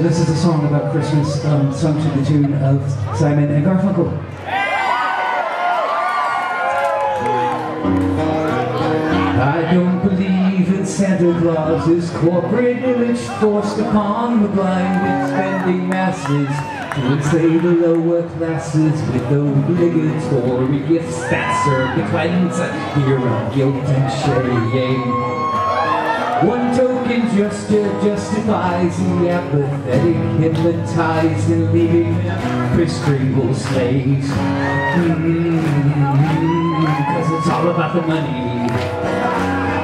So this is a song about Christmas, um, sung to the tune of Simon and Garfunkel. I don't believe in Santa Claus's corporate image forced upon the blind and spending masses to enslave the lower classes with obligatory gifts that serve the cleanse of guilt and shame. One token gesture justifies the apathetic, hypnotized and leaving Kringle slaves. Mm-hmm. Cause it's all about the money.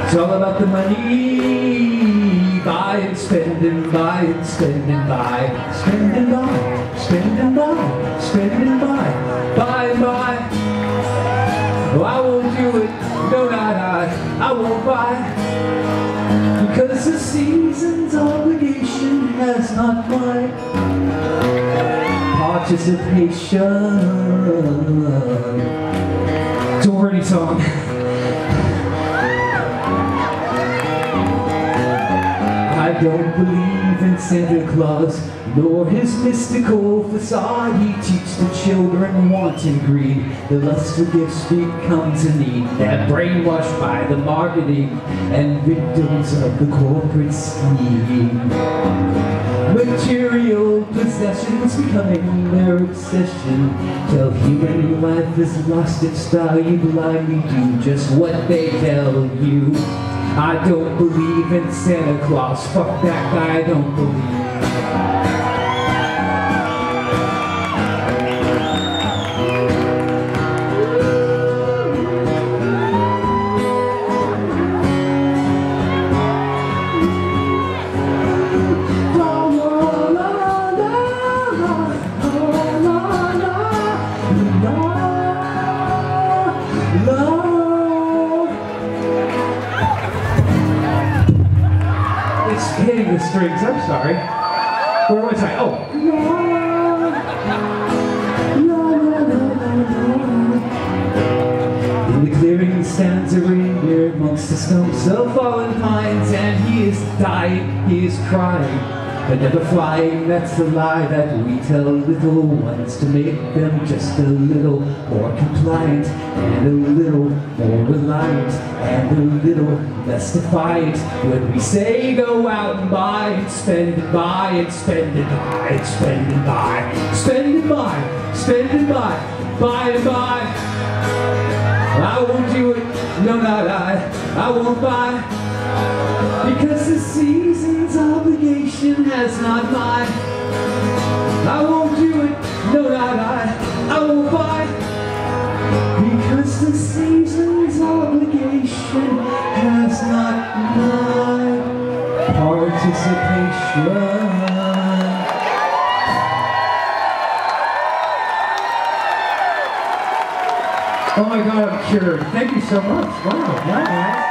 It's all about the money. Buy and spend and buy and spend and buy. Spend and buy, spend and buy, spend and buy. Buy and buy. Oh, I won't do it. No, not I. I won't buy. Because the season's obligation has not my participation. Wordy song. I don't believe Santa Claus nor his mystical facade. He teaches the children wanton greed. The lust for gifts becomes a need. They're brainwashed by the marketing and victims of the corporate scheme. Material possessions becoming their obsession Till human life has lost its value blindly do just what they tell you I don't believe in Santa Claus, fuck that guy, I don't believe strings, I'm sorry. Where was I? Oh. In the clearing stands a reindeer amongst the stumps of fallen pines, and he is dying, he is crying. But never flying, that's the lie that we tell little ones to make them just a little more compliant and a little more reliant and a little less defiant when we say go out and buy and spend and buy and spend and buy and spend and buy, spend and buy, spend and buy, buy and buy. I won't do it, no not I, I won't buy. Because the season's obligation has not mine. I won't do it, no not I, I won't buy because the season's obligation has not my participation. Oh my god, I'm cured. Thank you so much. Wow, wow.